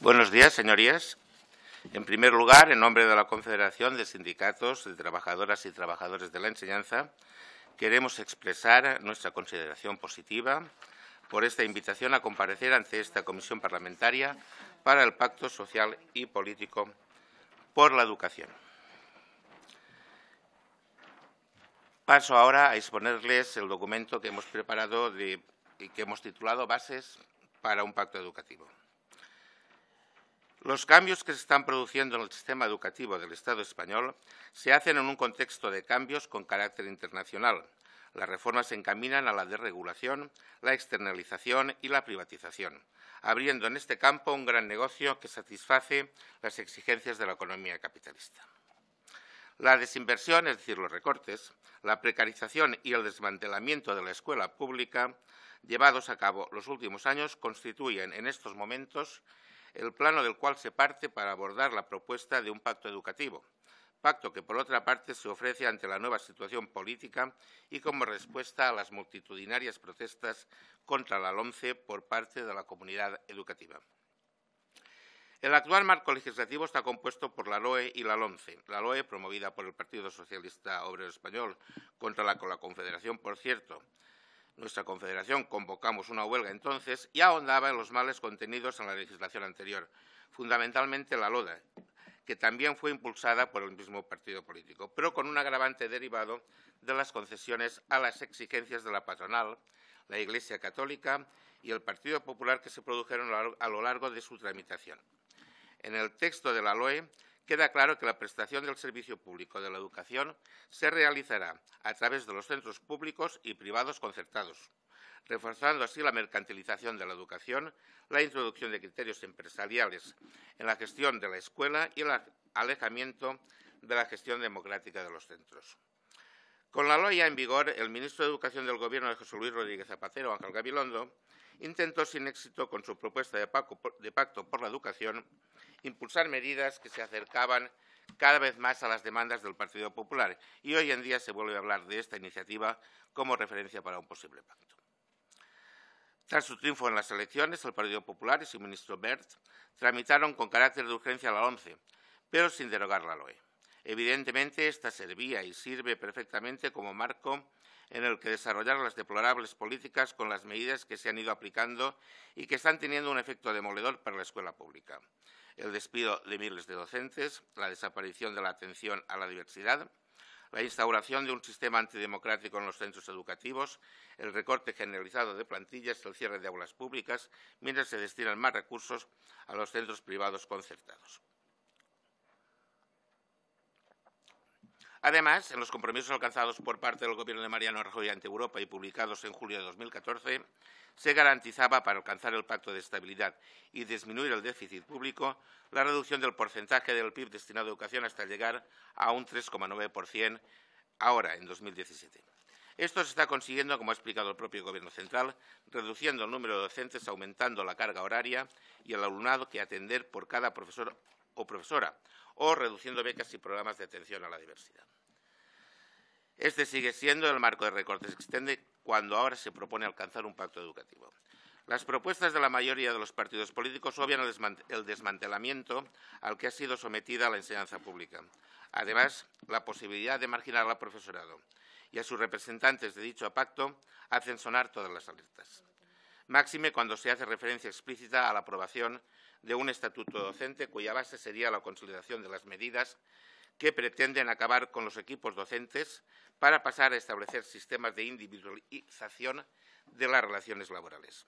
Buenos días, señorías. En primer lugar, en nombre de la Confederación de Sindicatos de Trabajadoras y Trabajadores de la Enseñanza, queremos expresar nuestra consideración positiva por esta invitación a comparecer ante esta comisión parlamentaria para el Pacto Social y Político por la Educación. Paso ahora a exponerles el documento que hemos preparado y que hemos titulado Bases para un Pacto Educativo. Los cambios que se están produciendo en el sistema educativo del Estado español se hacen en un contexto de cambios con carácter internacional. Las reformas se encaminan a la desregulación, la externalización y la privatización, abriendo en este campo un gran negocio que satisface las exigencias de la economía capitalista. La desinversión, es decir, los recortes, la precarización y el desmantelamiento de la escuela pública llevados a cabo los últimos años constituyen en estos momentos el plano del cual se parte para abordar la propuesta de un pacto educativo, pacto que, por otra parte, se ofrece ante la nueva situación política y como respuesta a las multitudinarias protestas contra la LOMCE por parte de la comunidad educativa. El actual marco legislativo está compuesto por la LOE y la LOMCE. La LOE, promovida por el Partido Socialista Obrero Español, contra la, la Confederación, por cierto, nuestra confederación convocamos una huelga entonces y ahondaba en los males contenidos en la legislación anterior, fundamentalmente la LODA, que también fue impulsada por el mismo partido político, pero con un agravante derivado de las concesiones a las exigencias de la patronal, la Iglesia Católica y el Partido Popular que se produjeron a lo largo de su tramitación. En el texto de la LOE queda claro que la prestación del servicio público de la educación se realizará a través de los centros públicos y privados concertados, reforzando así la mercantilización de la educación, la introducción de criterios empresariales en la gestión de la escuela y el alejamiento de la gestión democrática de los centros. Con la LOIA en vigor, el ministro de Educación del Gobierno de José Luis Rodríguez Zapatero, Ángel Gabilondo, intentó sin éxito, con su propuesta de pacto por la educación, impulsar medidas que se acercaban cada vez más a las demandas del Partido Popular y hoy en día se vuelve a hablar de esta iniciativa como referencia para un posible pacto. Tras su triunfo en las elecciones, el Partido Popular y su ministro Bert tramitaron con carácter de urgencia la ONCE, pero sin derogar la LOE. Evidentemente, esta servía y sirve perfectamente como marco en el que desarrollar las deplorables políticas con las medidas que se han ido aplicando y que están teniendo un efecto demoledor para la escuela pública el despido de miles de docentes, la desaparición de la atención a la diversidad, la instauración de un sistema antidemocrático en los centros educativos, el recorte generalizado de plantillas, el cierre de aulas públicas, mientras se destinan más recursos a los centros privados concertados. Además, en los compromisos alcanzados por parte del Gobierno de Mariano Rajoy ante Europa y publicados en julio de 2014, se garantizaba, para alcanzar el Pacto de Estabilidad y disminuir el déficit público, la reducción del porcentaje del PIB destinado a educación hasta llegar a un 3,9% ahora, en 2017. Esto se está consiguiendo, como ha explicado el propio Gobierno central, reduciendo el número de docentes, aumentando la carga horaria y el alumnado que atender por cada profesor o profesora, o reduciendo becas y programas de atención a la diversidad. Este sigue siendo el marco de recortes existente cuando ahora se propone alcanzar un pacto educativo. Las propuestas de la mayoría de los partidos políticos obvian el desmantelamiento al que ha sido sometida la enseñanza pública. Además, la posibilidad de marginar al profesorado y a sus representantes de dicho pacto hacen sonar todas las alertas. Máxime cuando se hace referencia explícita a la aprobación de un estatuto docente cuya base sería la consolidación de las medidas que pretenden acabar con los equipos docentes para pasar a establecer sistemas de individualización de las relaciones laborales.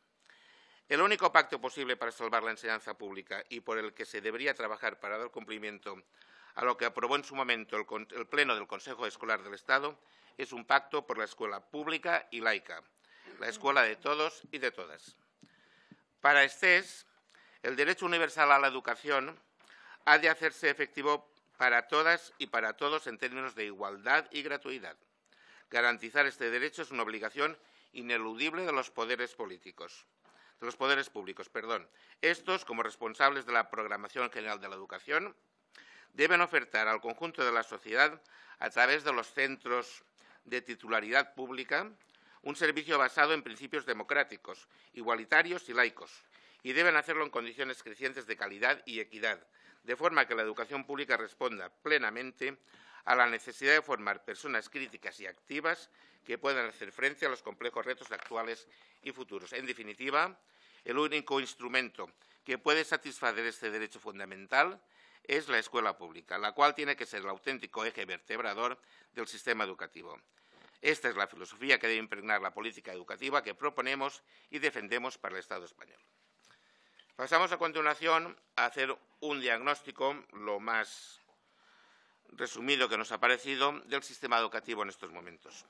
El único pacto posible para salvar la enseñanza pública y por el que se debería trabajar para dar cumplimiento a lo que aprobó en su momento el, Pleno del Consejo Escolar del Estado es un pacto por la escuela pública y laica, la escuela de todos y de todas. Para STES, el derecho universal a la educación ha de hacerse efectivo para todas y para todos en términos de igualdad y gratuidad. Garantizar este derecho es una obligación ineludible de los poderes políticos, de los poderes públicos, perdón. Estos, como responsables de la programación general de la educación, deben ofertar al conjunto de la sociedad, a través de los centros de titularidad pública, un servicio basado en principios democráticos, igualitarios y laicos, y deben hacerlo en condiciones crecientes de calidad y equidad, de forma que la educación pública responda plenamente a la necesidad de formar personas críticas y activas que puedan hacer frente a los complejos retos actuales y futuros. En definitiva, el único instrumento que puede satisfacer este derecho fundamental es la escuela pública, la cual tiene que ser el auténtico eje vertebrador del sistema educativo. Esta es la filosofía que debe impregnar la política educativa que proponemos y defendemos para el Estado español. Pasamos a continuación a hacer un diagnóstico lo más resumido que nos ha parecido del sistema educativo en estos momentos.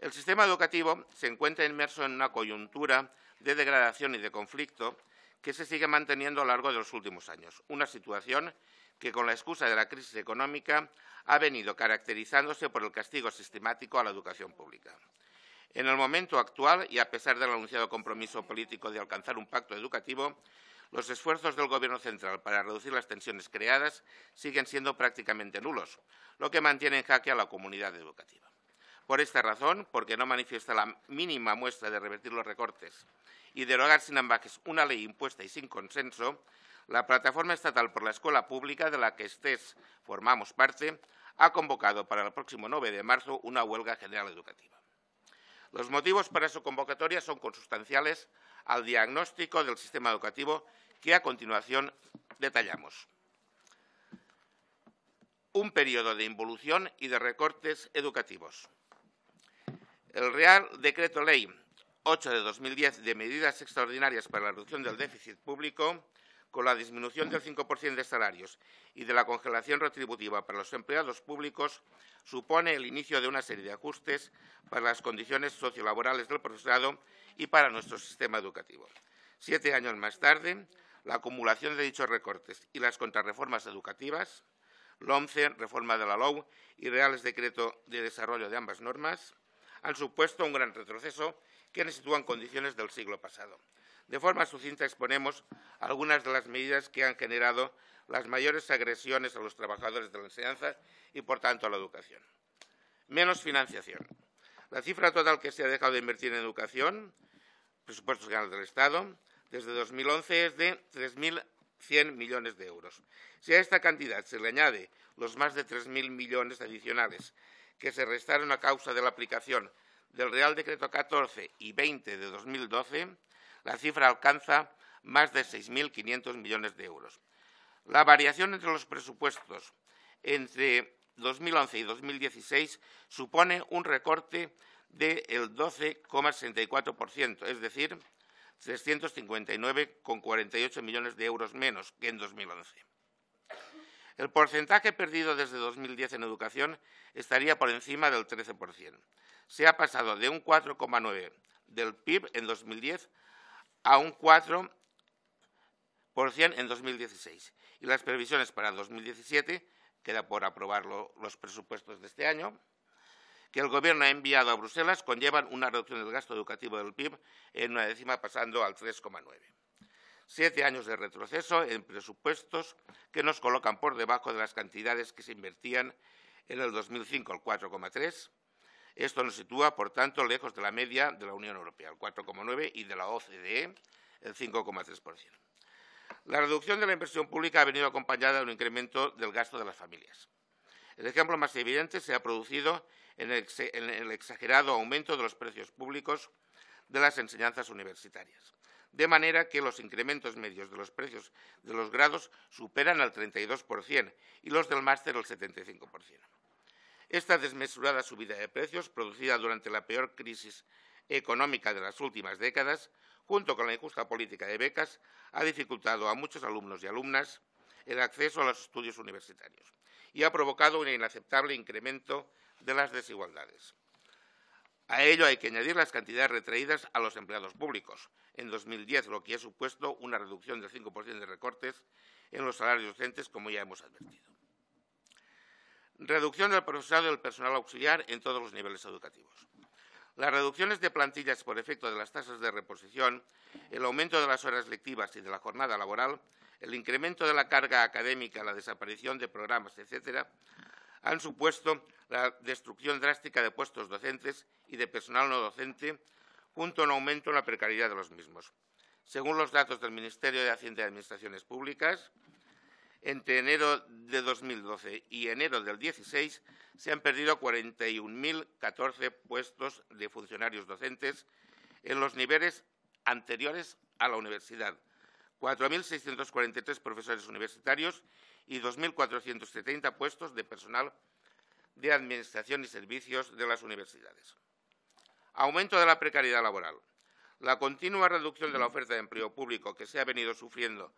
El sistema educativo se encuentra inmerso en una coyuntura de degradación y de conflicto que se sigue manteniendo a lo largo de los últimos años. Una situación que, con la excusa de la crisis económica, ha venido caracterizándose por el castigo sistemático a la educación pública. En el momento actual, y a pesar del anunciado compromiso político de alcanzar un pacto educativo, los esfuerzos del Gobierno central para reducir las tensiones creadas siguen siendo prácticamente nulos, lo que mantiene en jaque a la comunidad educativa. Por esta razón, porque no manifiesta la mínima muestra de revertir los recortes y derogar sin ambajes una ley impuesta y sin consenso, la Plataforma Estatal por la Escuela Pública, de la que estés formamos parte, ha convocado para el próximo 9 de marzo una huelga general educativa. Los motivos para su convocatoria son consustanciales al diagnóstico del sistema educativo que a continuación detallamos. Un periodo de involución y de recortes educativos. El Real Decreto Ley 8 de 2010 de medidas extraordinarias para la reducción del déficit público, con la disminución del 5% de salarios y de la congelación retributiva para los empleados públicos, supone el inicio de una serie de ajustes para las condiciones sociolaborales del profesorado y para nuestro sistema educativo. Siete años más tarde, la acumulación de dichos recortes y las contrarreformas educativas, LOMCE, reforma de la LOU y Reales Decreto de Desarrollo de ambas normas, han supuesto un gran retroceso que nos sitúa en condiciones del siglo pasado. De forma sucinta exponemos algunas de las medidas que han generado las mayores agresiones a los trabajadores de la enseñanza y, por tanto, a la educación. Menos financiación. La cifra total que se ha dejado de invertir en educación, presupuestos generales del Estado, desde 2011 es de 3.100 millones de euros. Si a esta cantidad se le añade los más de 3.000 millones adicionales que se restaron a causa de la aplicación del Real Decreto 14 y 20 de 2012, la cifra alcanza más de 6.500 millones de euros. La variación entre los presupuestos entre 2011 y 2016 supone un recorte del 12,64%, es decir, 359,48 millones de euros menos que en 2011. El porcentaje perdido desde 2010 en educación estaría por encima del 13% se ha pasado de un 4,9 del PIB en 2010 a un 4% en 2016. Y las previsiones para 2017, queda por aprobar los presupuestos de este año, que el Gobierno ha enviado a Bruselas conllevan una reducción del gasto educativo del PIB en una décima pasando al 3,9. Siete años de retroceso en presupuestos que nos colocan por debajo de las cantidades que se invertían en el 2005, el 4,3, esto nos sitúa, por tanto, lejos de la media de la Unión Europea, el 4,9, y de la OCDE, el 5,3%. La reducción de la inversión pública ha venido acompañada de un incremento del gasto de las familias. El ejemplo más evidente se ha producido en el, exagerado aumento de los precios públicos de las enseñanzas universitarias, de manera que los incrementos medios de los precios de los grados superan al 32% y los del máster el 75%. Esta desmesurada subida de precios, producida durante la peor crisis económica de las últimas décadas, junto con la injusta política de becas, ha dificultado a muchos alumnos y alumnas el acceso a los estudios universitarios y ha provocado un inaceptable incremento de las desigualdades. A ello hay que añadir las cantidades retraídas a los empleados públicos. En 2010, lo que ha supuesto una reducción del 5% de recortes en los salarios docentes, como ya hemos advertido. Reducción del profesorado del personal auxiliar en todos los niveles educativos. Las reducciones de plantillas por efecto de las tasas de reposición, el aumento de las horas lectivas y de la jornada laboral, el incremento de la carga académica, la desaparición de programas, etcétera, han supuesto la destrucción drástica de puestos docentes y de personal no docente, junto a un aumento en la precariedad de los mismos. Según los datos del Ministerio de Hacienda y Administraciones Públicas, entre enero de 2012 y enero del 16 se han perdido 41.014 puestos de funcionarios docentes en los niveles anteriores a la universidad, 4.643 profesores universitarios y 2.470 puestos de personal de administración y servicios de las universidades. Aumento de la precariedad laboral. La continua reducción de la oferta de empleo público que se ha venido sufriendo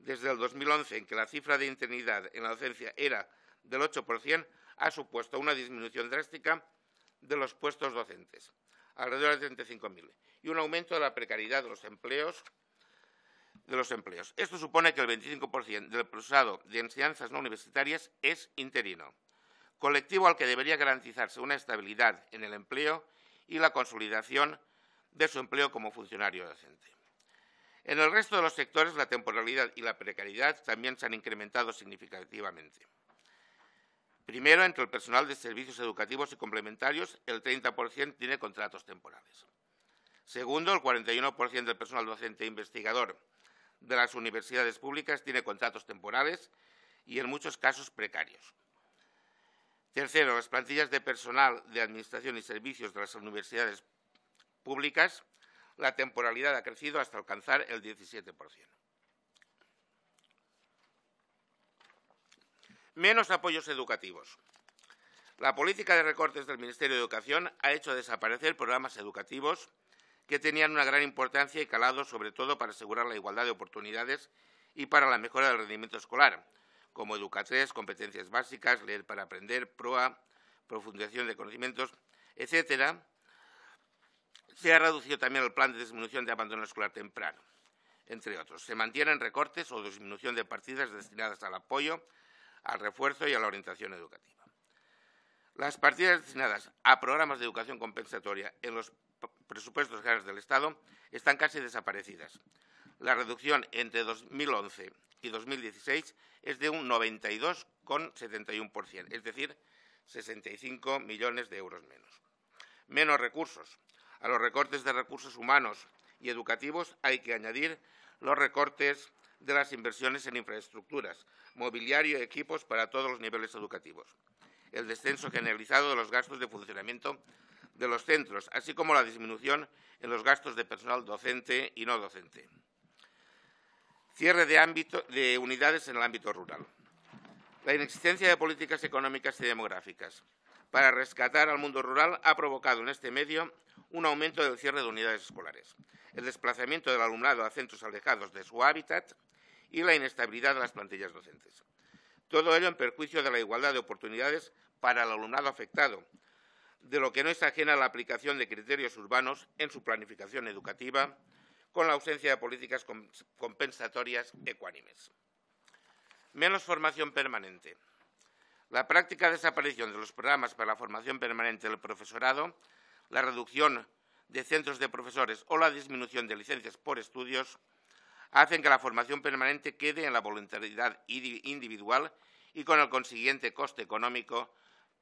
desde el 2011, en que la cifra de interinidad en la docencia era del 8%, ha supuesto una disminución drástica de los puestos docentes, alrededor de 35.000, y un aumento de la precariedad de los empleos. Esto supone que el 25% del profesorado de enseñanzas no universitarias es interino, colectivo al que debería garantizarse una estabilidad en el empleo y la consolidación de su empleo como funcionario docente. En el resto de los sectores, la temporalidad y la precariedad también se han incrementado significativamente. Primero, entre el personal de servicios educativos y complementarios, el 30% tiene contratos temporales. Segundo, el 41% del personal docente e investigador de las universidades públicas tiene contratos temporales y, en muchos casos, precarios. Tercero, las plantillas de personal de administración y servicios de las universidades públicas, la temporalidad ha crecido hasta alcanzar el 17%. Menos apoyos educativos. La política de recortes del Ministerio de Educación ha hecho desaparecer programas educativos que tenían una gran importancia y calado, sobre todo para asegurar la igualdad de oportunidades y para la mejora del rendimiento escolar, como Educatres, competencias básicas, leer para aprender, PROA, profundización de conocimientos, etcétera, se ha reducido también el plan de disminución de abandono escolar temprano, entre otros. Se mantienen recortes o disminución de partidas destinadas al apoyo, al refuerzo y a la orientación educativa. Las partidas destinadas a programas de educación compensatoria en los presupuestos generales del Estado están casi desaparecidas. La reducción entre 2011 y 2016 es de un 92,71%, es decir, 65 millones de euros menos. Menos recursos. A los recortes de recursos humanos y educativos hay que añadir los recortes de las inversiones en infraestructuras, mobiliario y equipos para todos los niveles educativos, el descenso generalizado de los gastos de funcionamiento de los centros, así como la disminución en los gastos de personal docente y no docente. Cierre de, de unidades en el ámbito rural. La inexistencia de políticas económicas y demográficas para rescatar al mundo rural ha provocado en este medio un aumento del cierre de unidades escolares, el desplazamiento del alumnado a centros alejados de su hábitat y la inestabilidad de las plantillas docentes. Todo ello en perjuicio de la igualdad de oportunidades para el alumnado afectado, de lo que no es ajena la aplicación de criterios urbanos en su planificación educativa, con la ausencia de políticas compensatorias ecuánimes. Menos formación permanente. La práctica desaparición de los programas para la formación permanente del profesorado la reducción de centros de profesores o la disminución de licencias por estudios hacen que la formación permanente quede en la voluntariedad individual y con el consiguiente coste económico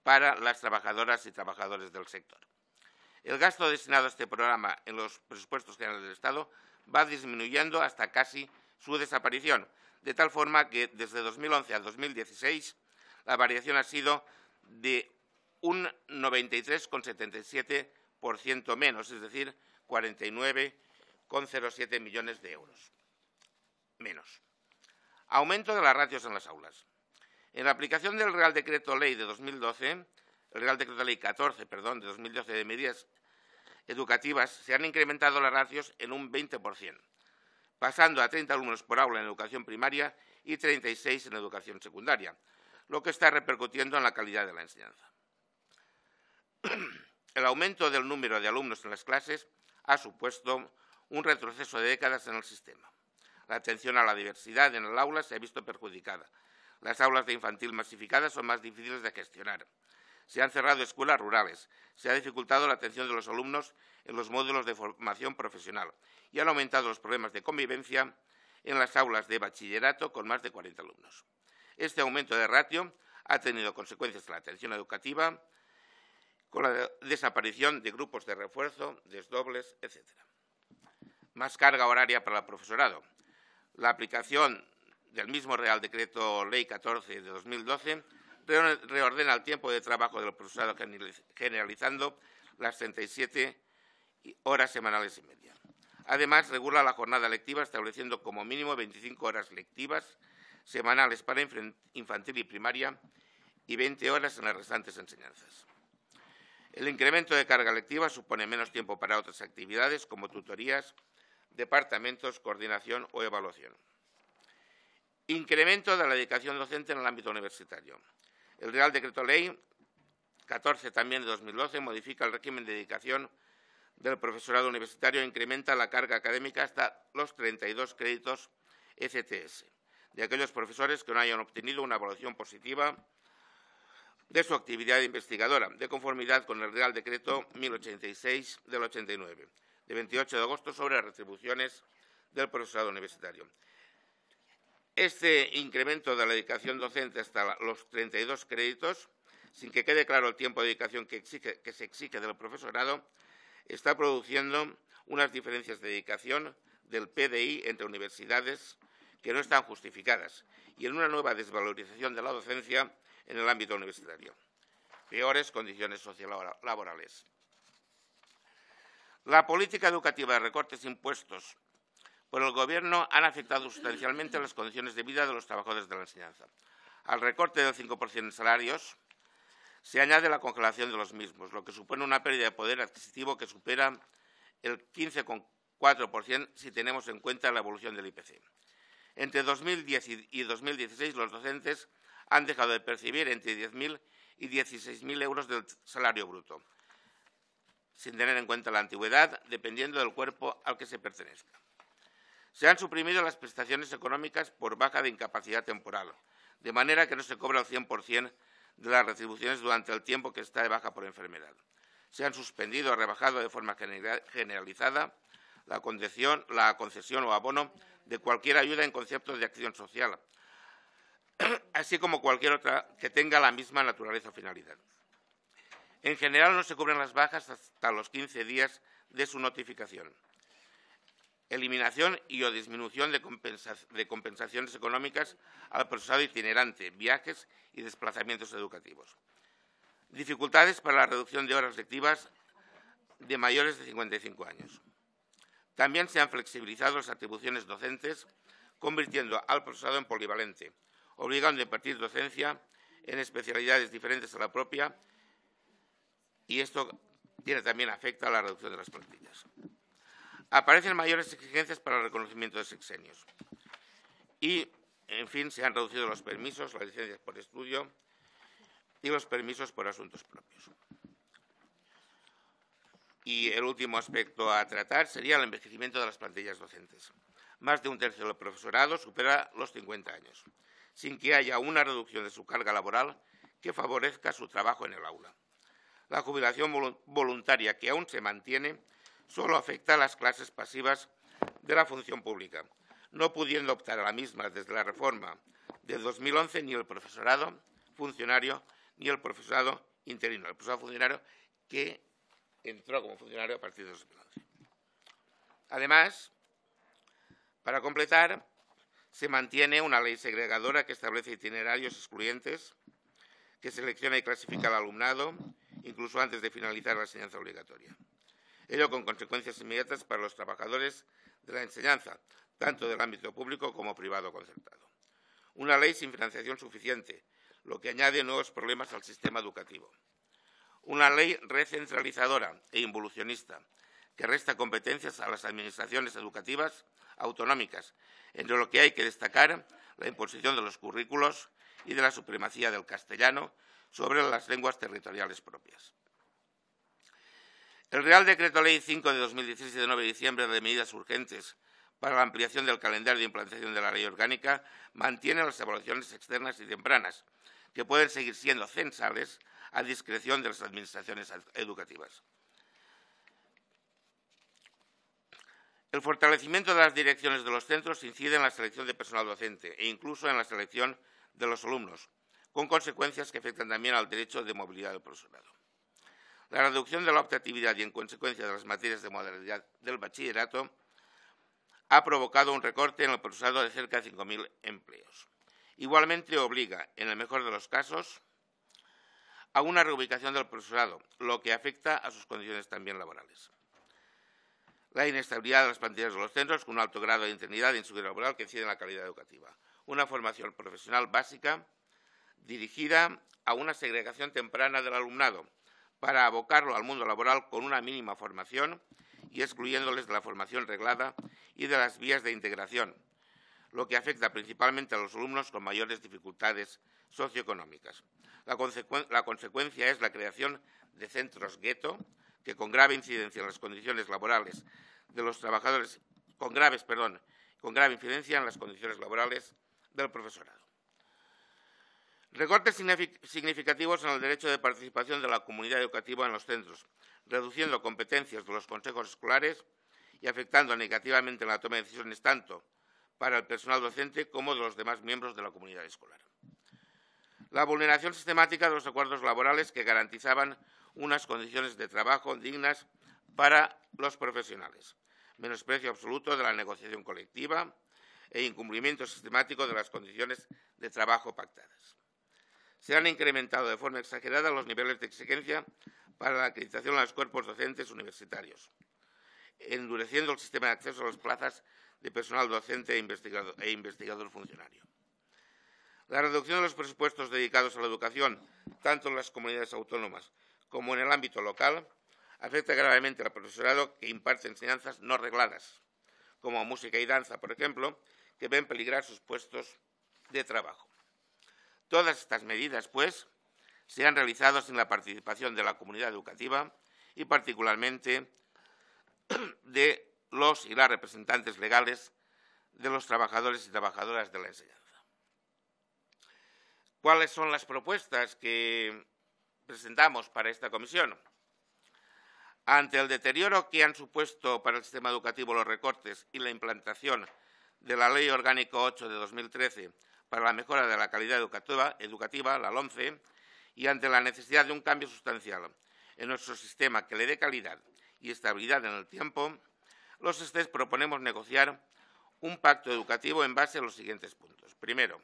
para las trabajadoras y trabajadores del sector. El gasto destinado a este programa en los presupuestos generales del Estado va disminuyendo hasta casi su desaparición, de tal forma que desde 2011 a 2016 la variación ha sido de un 93,77 por ciento menos, es decir, 49,07 millones de euros menos. Aumento de las ratios en las aulas. En la aplicación del Real Decreto Ley de 2012, el Real Decreto Ley 14, perdón, de 2012 de medidas educativas, se han incrementado las ratios en un 20%, pasando a 30 alumnos por aula en educación primaria y 36 en educación secundaria, lo que está repercutiendo en la calidad de la enseñanza. El aumento del número de alumnos en las clases ha supuesto un retroceso de décadas en el sistema. La atención a la diversidad en el aula se ha visto perjudicada. Las aulas de infantil masificadas son más difíciles de gestionar. Se han cerrado escuelas rurales, se ha dificultado la atención de los alumnos en los módulos de formación profesional y han aumentado los problemas de convivencia en las aulas de bachillerato con más de 40 alumnos. Este aumento de ratio ha tenido consecuencias en la atención educativa, con la desaparición de grupos de refuerzo, desdobles, etc. más carga horaria para el profesorado. La aplicación del mismo Real Decreto Ley 14 de 2012 reordena el tiempo de trabajo del profesorado generalizando las 37 horas semanales y media. Además, regula la jornada lectiva estableciendo como mínimo 25 horas lectivas semanales para infantil y primaria y 20 horas en las restantes enseñanzas. El incremento de carga lectiva supone menos tiempo para otras actividades como tutorías, departamentos, coordinación o evaluación. Incremento de la dedicación docente en el ámbito universitario. El Real Decreto Ley 14 también de 2012 modifica el régimen de dedicación del profesorado universitario e incrementa la carga académica hasta los 32 créditos ECTS de aquellos profesores que no hayan obtenido una evaluación positiva de su actividad investigadora, de conformidad con el Real Decreto 1086 del 89, de 28 de agosto sobre las retribuciones del profesorado universitario. Este incremento de la dedicación docente hasta los 32 créditos, sin que quede claro el tiempo de dedicación que, que se exige del profesorado, está produciendo unas diferencias de dedicación del PDI entre universidades que no están justificadas y en una nueva desvalorización de la docencia en el ámbito universitario. Peores condiciones sociolaborales. La política educativa de recortes impuestos por el Gobierno han afectado sustancialmente las condiciones de vida de los trabajadores de la enseñanza. Al recorte del 5% en salarios se añade la congelación de los mismos, lo que supone una pérdida de poder adquisitivo que supera el 15,4% si tenemos en cuenta la evolución del IPC. Entre 2010 y 2016 los docentes han dejado de percibir entre 10.000 y 16.000 euros del salario bruto, sin tener en cuenta la antigüedad, dependiendo del cuerpo al que se pertenezca. Se han suprimido las prestaciones económicas por baja de incapacidad temporal, de manera que no se cobra el 100% de las retribuciones durante el tiempo que está de baja por enfermedad. Se han suspendido o rebajado de forma generalizada la concesión, la concesión o abono de cualquier ayuda en conceptos de acción social, así como cualquier otra que tenga la misma naturaleza o finalidad. En general, no se cubren las bajas hasta los 15 días de su notificación eliminación y o disminución de, compensaciones económicas al profesorado itinerante, viajes y desplazamientos educativos. Dificultades para la reducción de horas lectivas de mayores de 55 años. También se han flexibilizado las atribuciones docentes, convirtiendo al profesorado en polivalente, obligando a impartir docencia en especialidades diferentes a la propia, y esto tiene también afecta a la reducción de las plantillas. Aparecen mayores exigencias para el reconocimiento de sexenios. Y, en fin, se han reducido los permisos, las licencias por estudio y los permisos por asuntos propios. Y el último aspecto a tratar sería el envejecimiento de las plantillas docentes. Más de un tercio del profesorado supera los 50 años, sin que haya una reducción de su carga laboral que favorezca su trabajo en el aula. La jubilación voluntaria, que aún se mantiene, solo afecta a las clases pasivas de la función pública, no pudiendo optar a la misma desde la reforma de 2011 ni el profesorado funcionario ni el profesorado interino, el profesorado funcionario que entró como funcionario a partir de 2011. Además, para completar, se mantiene una ley segregadora que establece itinerarios excluyentes, que selecciona y clasifica al alumnado, incluso antes de finalizar la enseñanza obligatoria ello con consecuencias inmediatas para los trabajadores de la enseñanza, tanto del ámbito público como privado concertado. Una ley sin financiación suficiente, lo que añade nuevos problemas al sistema educativo. Una ley recentralizadora e involucionista, que resta competencias a las administraciones educativas autonómicas, entre lo que hay que destacar la imposición de los currículos y de la supremacía del castellano sobre las lenguas territoriales propias. El Real Decreto Ley 5 de 2016 de 9 de diciembre de medidas urgentes para la ampliación del calendario de implantación de la ley orgánica mantiene las evaluaciones externas y tempranas, que pueden seguir siendo censales a discreción de las administraciones educativas. El fortalecimiento de las direcciones de los centros incide en la selección de personal docente e incluso en la selección de los alumnos, con consecuencias que afectan también al derecho de movilidad del profesorado. La reducción de la optatividad y, en consecuencia, de las materias de modalidad del bachillerato ha provocado un recorte en el profesorado de cerca de 5.000 empleos. Igualmente obliga, en el mejor de los casos, a una reubicación del profesorado, lo que afecta a sus condiciones también laborales. La inestabilidad de las plantillas de los centros, con un alto grado de interinidad e inseguridad laboral que incide en la calidad educativa. Una formación profesional básica dirigida a una segregación temprana del alumnado para abocarlo al mundo laboral con una mínima formación y excluyéndoles de la formación reglada y de las vías de integración, lo que afecta principalmente a los alumnos con mayores dificultades socioeconómicas. La, la consecuencia es la creación de centros gueto que con grave incidencia en las condiciones laborales de los trabajadores, con graves, perdón, con grave incidencia en las condiciones laborales del profesorado. Recortes significativos en el derecho de participación de la comunidad educativa en los centros, reduciendo competencias de los consejos escolares y afectando negativamente la toma de decisiones tanto para el personal docente como de los demás miembros de la comunidad escolar. La vulneración sistemática de los acuerdos laborales que garantizaban unas condiciones de trabajo dignas para los profesionales, menosprecio absoluto de la negociación colectiva e incumplimiento sistemático de las condiciones de trabajo pactadas. Se han incrementado de forma exagerada los niveles de exigencia para la acreditación a los cuerpos docentes universitarios, endureciendo el sistema de acceso a las plazas de personal docente e investigador, e investigador funcionario. La reducción de los presupuestos dedicados a la educación, tanto en las comunidades autónomas como en el ámbito local, afecta gravemente al profesorado que imparte enseñanzas no regladas, como música y danza, por ejemplo, que ven peligrar sus puestos de trabajo. Todas estas medidas, pues, se han realizado sin la participación de la comunidad educativa y particularmente de los y las representantes legales de los trabajadores y trabajadoras de la enseñanza. ¿Cuáles son las propuestas que presentamos para esta comisión? Ante el deterioro que han supuesto para el sistema educativo los recortes y la implantación de la Ley Orgánica 8 de 2013 para la mejora de la calidad educativa, la LOMCE, y ante la necesidad de un cambio sustancial en nuestro sistema que le dé calidad y estabilidad en el tiempo, los STES proponemos negociar un pacto educativo en base a los siguientes puntos. Primero,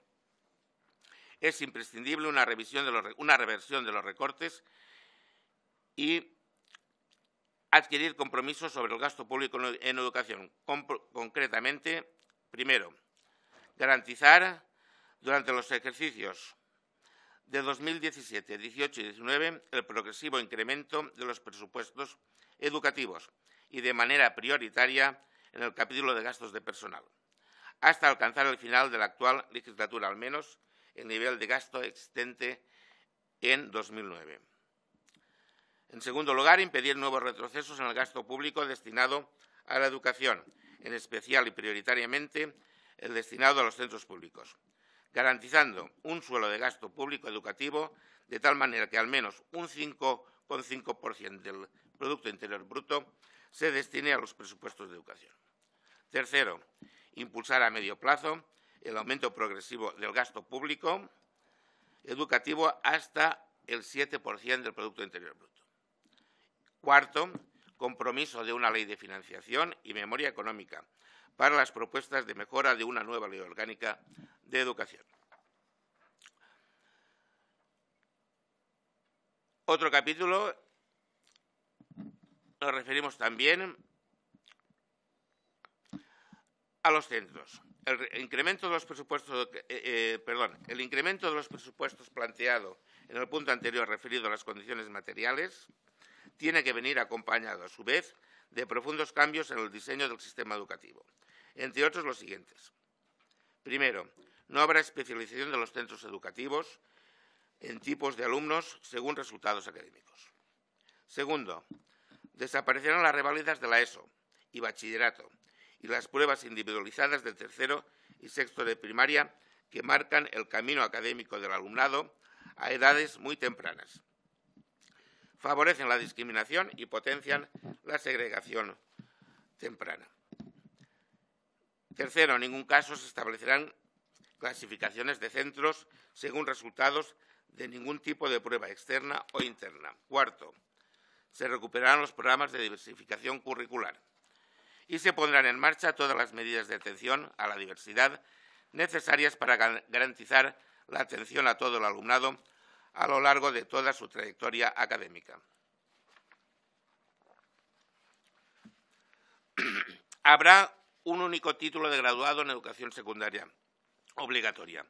es imprescindible una, revisión de una reversión de los recortes y adquirir compromisos sobre el gasto público en educación. concretamente, primero, garantizar durante los ejercicios de 2017, 18 y 19 el progresivo incremento de los presupuestos educativos y de manera prioritaria en el capítulo de gastos de personal, hasta alcanzar el final de la actual legislatura, al menos el nivel de gasto existente en 2009. En segundo lugar, impedir nuevos retrocesos en el gasto público destinado a la educación, en especial y prioritariamente el destinado a los centros públicos garantizando un suelo de gasto público educativo de tal manera que al menos un 5,5% del Producto Interior Bruto se destine a los presupuestos de educación. Tercero, impulsar a medio plazo el aumento progresivo del gasto público educativo hasta el 7% del Producto Interior Bruto. Cuarto, compromiso de una ley de financiación y memoria económica para las propuestas de mejora de una nueva ley orgánica de educación. Otro capítulo nos referimos también a los centros. El incremento de los presupuestos, eh, eh, el incremento de los presupuestos planteado en el punto anterior referido a las condiciones materiales tiene que venir acompañado, a su vez, de profundos cambios en el diseño del sistema educativo, entre otros los siguientes. Primero, no habrá especialización de los centros educativos en tipos de alumnos según resultados académicos. Segundo, desaparecerán las reválidas de la ESO y bachillerato y las pruebas individualizadas de tercero y sexto de primaria que marcan el camino académico del alumnado a edades muy tempranas. Favorecen la discriminación y potencian la segregación temprana. Tercero, en ningún caso se establecerán clasificaciones de centros según resultados de ningún tipo de prueba externa o interna. Cuarto, se recuperarán los programas de diversificación curricular. Y se pondrán en marcha todas las medidas de atención a la diversidad necesarias para garantizar la atención a todo el alumnado a lo largo de toda su trayectoria académica. Habrá un único título de graduado en educación secundaria obligatoria,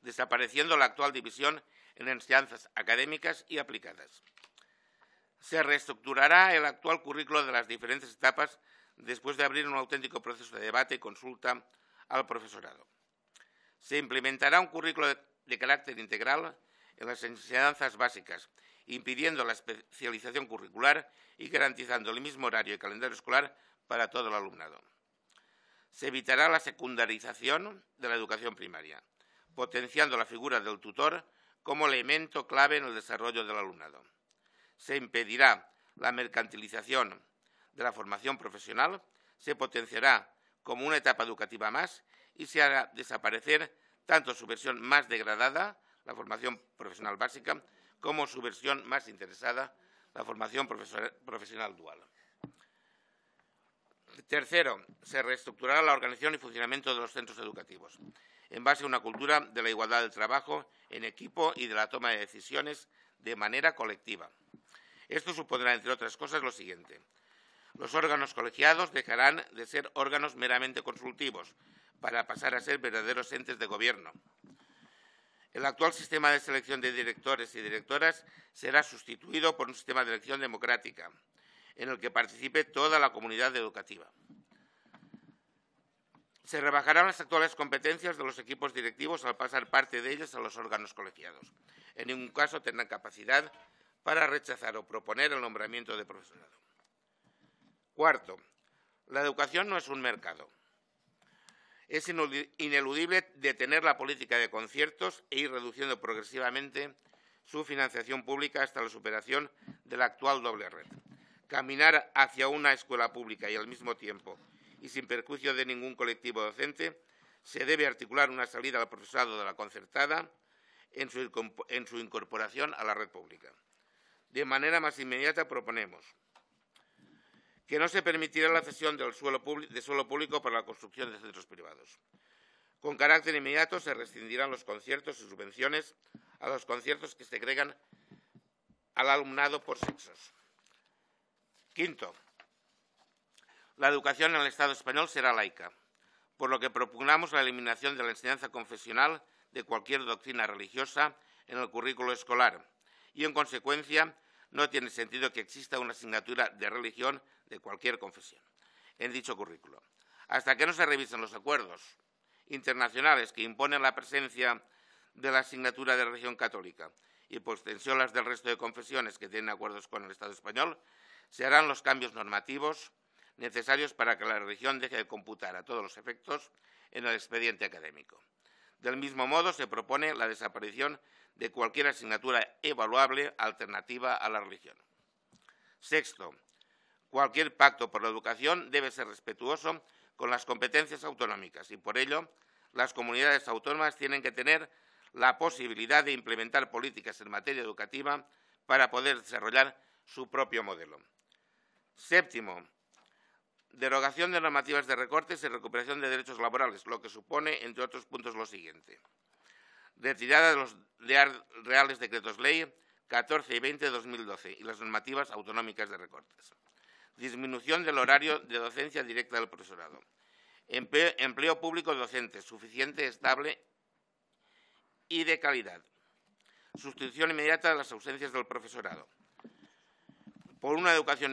desapareciendo la actual división en enseñanzas académicas y aplicadas. Se reestructurará el actual currículo de las diferentes etapas después de abrir un auténtico proceso de debate y consulta al profesorado. Se implementará un currículo de, carácter integral en las enseñanzas básicas, impidiendo la especialización curricular y garantizando el mismo horario y calendario escolar para todo el alumnado. Se evitará la secundarización de la educación primaria, potenciando la figura del tutor como elemento clave en el desarrollo del alumnado. Se impedirá la mercantilización de la formación profesional, se potenciará como una etapa educativa más y se hará desaparecer tanto su versión más degradada, la formación profesional básica, como su versión más interesada, la formación profesional dual. Tercero, se reestructurará la organización y funcionamiento de los centros educativos, en base a una cultura de la igualdad del trabajo en equipo y de la toma de decisiones de manera colectiva. Esto supondrá, entre otras cosas, lo siguiente. Los órganos colegiados dejarán de ser órganos meramente consultivos para pasar a ser verdaderos entes de gobierno. El actual sistema de selección de directores y directoras será sustituido por un sistema de elección democrática, en el que participe toda la comunidad educativa. Se rebajarán las actuales competencias de los equipos directivos al pasar parte de ellas a los órganos colegiados. En ningún caso tendrán capacidad para rechazar o proponer el nombramiento de profesorado. Cuarto, la educación no es un mercado. Es ineludible detener la política de conciertos e ir reduciendo progresivamente su financiación pública hasta la superación de la actual doble red caminar hacia una escuela pública y al mismo tiempo y sin perjuicio de ningún colectivo docente, se debe articular una salida al profesorado de la concertada en su, en su incorporación a la red pública. De manera más inmediata proponemos que no se permitirá la cesión del suelo de suelo público para la construcción de centros privados. Con carácter inmediato se rescindirán los conciertos y subvenciones a los conciertos que segregan al alumnado por sexos. Quinto, la educación en el Estado español será laica, por lo que propugnamos la eliminación de la enseñanza confesional de cualquier doctrina religiosa en el currículo escolar y, en consecuencia, no tiene sentido que exista una asignatura de religión de cualquier confesión en dicho currículo. Hasta que no se revisen los acuerdos internacionales que imponen la presencia de la asignatura de religión católica y por extensión las del resto de confesiones que tienen acuerdos con el Estado español, se harán los cambios normativos necesarios para que la religión deje de computar a todos los efectos en el expediente académico. Del mismo modo, se propone la desaparición de cualquier asignatura evaluable alternativa a la religión. Sexto, cualquier pacto por la educación debe ser respetuoso con las competencias autonómicas y, por ello, las comunidades autónomas tienen que tener la posibilidad de implementar políticas en materia educativa para poder desarrollar su propio modelo. Séptimo, derogación de normativas de recortes y recuperación de derechos laborales, lo que supone, entre otros puntos, lo siguiente. Retirada de los Reales Decretos Ley 14 y 20 de 2012 y las normativas autonómicas de recortes. Disminución del horario de docencia directa del profesorado. Empleo, público docente, suficiente, estable y de calidad. Sustitución inmediata de las ausencias del profesorado por una educación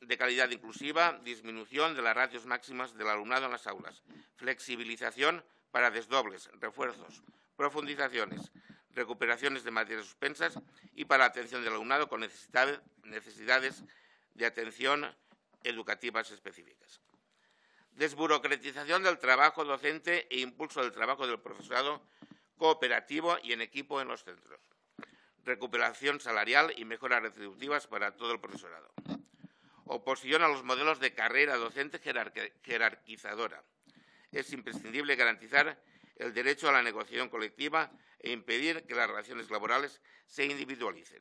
de calidad inclusiva, disminución de las ratios máximas del alumnado en las aulas, flexibilización para desdobles, refuerzos, profundizaciones, recuperaciones de materias suspensas y para la atención del alumnado con necesidades de atención educativas específicas. Desburocratización del trabajo docente e impulso del trabajo del profesorado cooperativo y en equipo en los centros recuperación salarial y mejoras retributivas para todo el profesorado. Oposición a los modelos de carrera docente jerarquizadora. Es imprescindible garantizar el derecho a la negociación colectiva e impedir que las relaciones laborales se individualicen.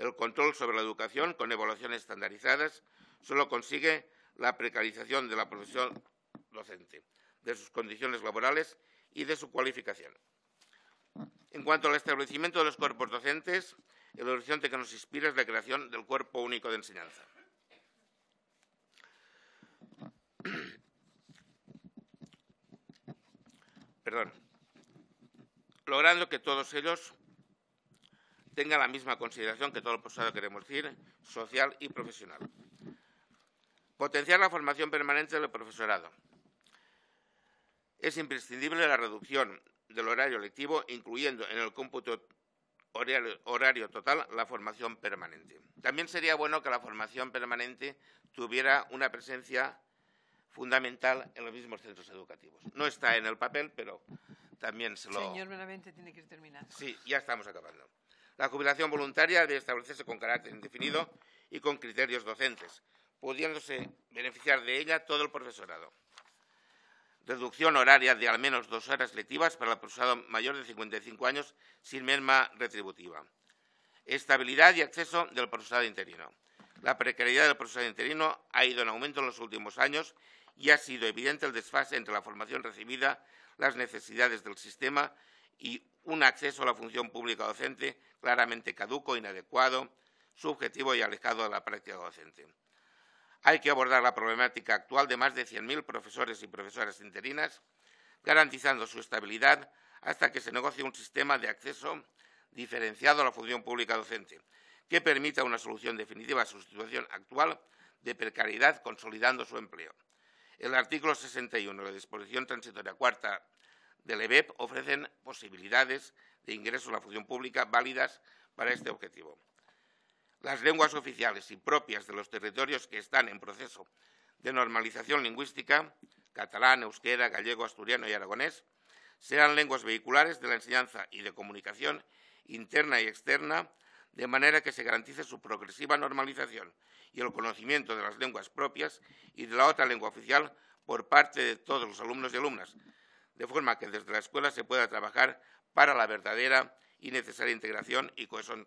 El control sobre la educación con evaluaciones estandarizadas solo consigue la precarización de la profesión docente, de sus condiciones laborales y de su cualificación. En cuanto al establecimiento de los cuerpos docentes, el horizonte que nos inspira es la creación del cuerpo único de enseñanza. Perdón. Logrando que todos ellos tengan la misma consideración que todo el profesorado queremos decir, social y profesional. Potenciar la formación permanente del profesorado. Es imprescindible la reducción del horario lectivo, incluyendo en el cómputo horario, total la formación permanente. También sería bueno que la formación permanente tuviera una presencia fundamental en los mismos centros educativos. No está en el papel, pero también se lo... Señor tiene que terminar. Sí, ya estamos acabando. La jubilación voluntaria debe establecerse con carácter indefinido y con criterios docentes, pudiéndose beneficiar de ella todo el profesorado reducción horaria de al menos dos horas lectivas para el profesorado mayor de 55 años sin merma retributiva. Estabilidad y acceso del profesorado interino. La precariedad del profesorado interino ha ido en aumento en los últimos años y ha sido evidente el desfase entre la formación recibida, las necesidades del sistema y un acceso a la función pública docente claramente caduco, inadecuado, subjetivo y alejado de la práctica docente. Hay que abordar la problemática actual de más de 100.000 profesores y profesoras interinas, garantizando su estabilidad hasta que se negocie un sistema de acceso diferenciado a la función pública docente, que permita una solución definitiva a su situación actual de precariedad, consolidando su empleo. El artículo 61 de la disposición transitoria cuarta del EBEP ofrecen posibilidades de ingreso a la función pública válidas para este objetivo. Las lenguas oficiales y propias de los territorios que están en proceso de normalización lingüística, catalán, euskera, gallego, asturiano y aragonés, serán lenguas vehiculares de la enseñanza y de comunicación interna y externa, de manera que se garantice su progresiva normalización y el conocimiento de las lenguas propias y de la otra lengua oficial por parte de todos los alumnos y alumnas, de forma que desde la escuela se pueda trabajar para la verdadera y necesaria integración y cohesión,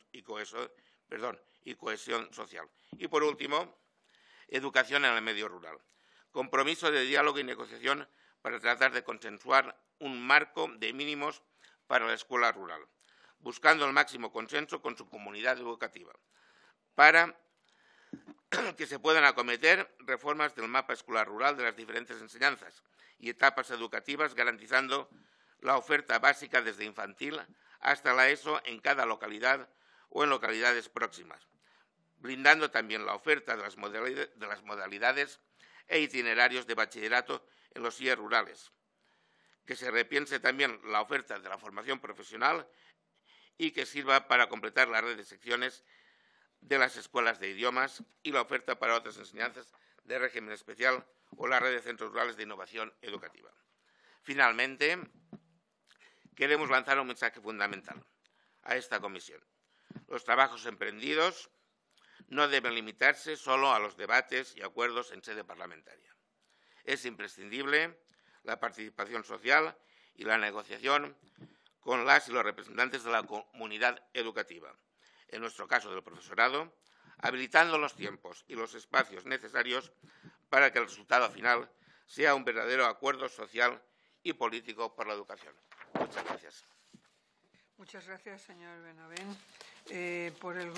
social. Y, por último, educación en el medio rural. Compromiso de diálogo y negociación para tratar de consensuar un marco de mínimos para la escuela rural, buscando el máximo consenso con su comunidad educativa, para que se puedan acometer reformas del mapa escolar rural de las diferentes enseñanzas y etapas educativas, garantizando la oferta básica desde infantil hasta la ESO en cada localidad o en localidades próximas, brindando también la oferta de las, modalidades, e itinerarios de bachillerato en los IE rurales, que se repiense también la oferta de la formación profesional y que sirva para completar la red de secciones de las escuelas de idiomas y la oferta para otras enseñanzas de régimen especial o la red de centros rurales de innovación educativa. Finalmente, queremos lanzar un mensaje fundamental a esta comisión. Los trabajos emprendidos no deben limitarse solo a los debates y acuerdos en sede parlamentaria. Es imprescindible la participación social y la negociación con las y los representantes de la comunidad educativa, en nuestro caso del profesorado, habilitando los tiempos y los espacios necesarios para que el resultado final sea un verdadero acuerdo social y político por la educación. Muchas gracias. Muchas gracias, señor Benavén. Eh, por el